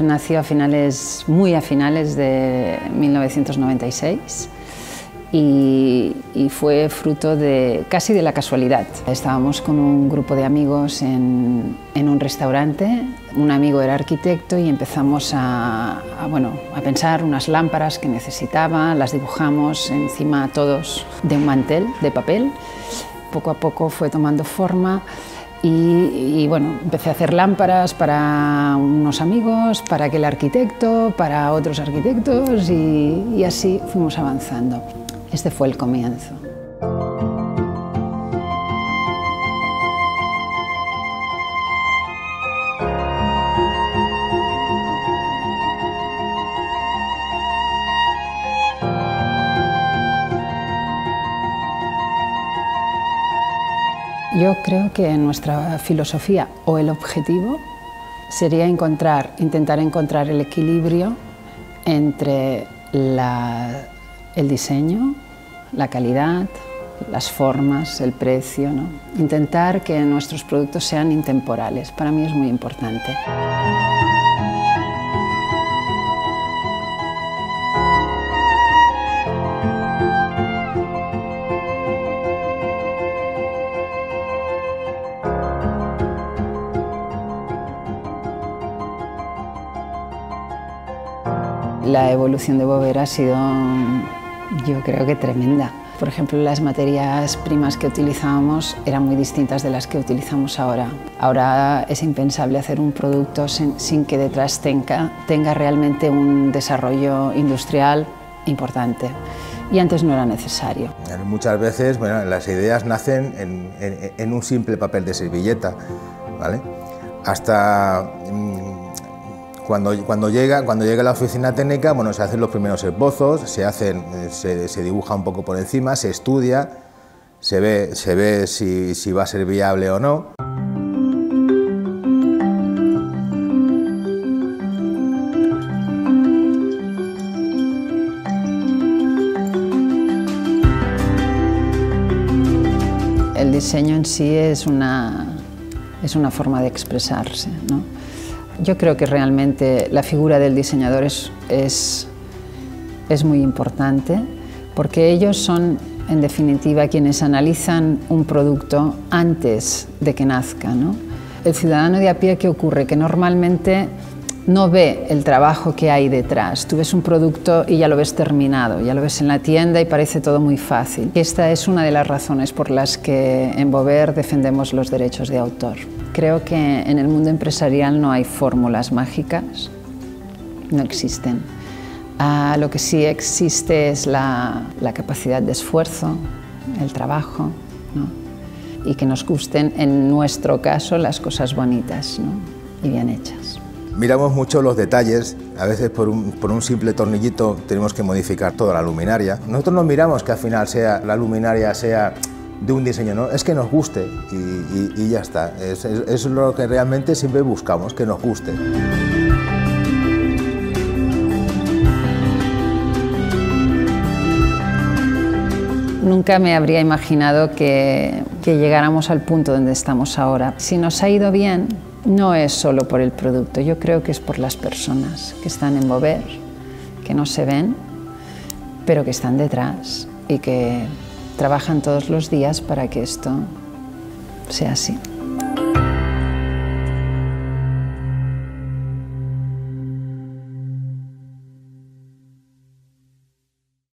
Nació a finales, muy a finales de 1996 y, fue fruto de casi de la casualidad. Estábamos con un grupo de amigos en, un restaurante, un amigo era arquitecto y empezamos a, bueno, a pensar unas lámparas que necesitaba, las dibujamos encima todos de un mantel de papel. Poco a poco fue tomando forma y, bueno, empecé a hacer lámparas para unos amigos, para aquel arquitecto, para otros arquitectos y así fuimos avanzando. Este fue el comienzo. Yo creo que nuestra filosofía o el objetivo sería encontrar, intentar encontrar el equilibrio entre el diseño, la calidad, las formas, el precio. Intentar que nuestros productos sean intemporales, para mí es muy importante. La evolución de Bover ha sido, yo creo que tremenda. Por ejemplo, las materias primas que utilizábamos eran muy distintas de las que utilizamos ahora. Ahora es impensable hacer un producto sin, que detrás tenga, tenga realmente un desarrollo industrial importante y antes no era necesario. Muchas veces bueno, las ideas nacen en, en, un simple papel de servilleta, ¿vale? hasta mm, cuando, cuando, llega, cuando llega la oficina técnica, bueno, se hacen los primeros esbozos, se, hacen, se, dibuja un poco por encima, se estudia, se ve, se ve si, si va a ser viable o no. El diseño en sí es una, es una forma de expresarse. ¿no? Yo creo que realmente la figura del diseñador es, es, muy importante porque ellos son, en definitiva, quienes analizan un producto antes de que nazca. El ciudadano de a pie, ¿qué ocurre? Que normalmente no ve el trabajo que hay detrás. Tú ves un producto y ya lo ves terminado, ya lo ves en la tienda y parece todo muy fácil. Esta es una de las razones por las que en Bover defendemos los derechos de autor. Creo que en el mundo empresarial no hay fórmulas mágicas, no existen. Ah, lo que sí existe es la, capacidad de esfuerzo, el trabajo, y que nos gusten, en nuestro caso, las cosas bonitas y bien hechas. Miramos mucho los detalles, a veces por un, por un, simple tornillito tenemos que modificar toda la luminaria. Nosotros no miramos que al final sea, la luminaria sea de un diseño, ¿no? es que nos guste y, ya está. Es, es, lo que realmente siempre buscamos, que nos guste. Nunca me habría imaginado que, que llegáramos al punto donde estamos ahora. Si nos ha ido bien, no es solo por el producto, yo creo que es por las personas que están en Mover, que no se ven, pero que están detrás y que trabajan todos los días para que esto sea así.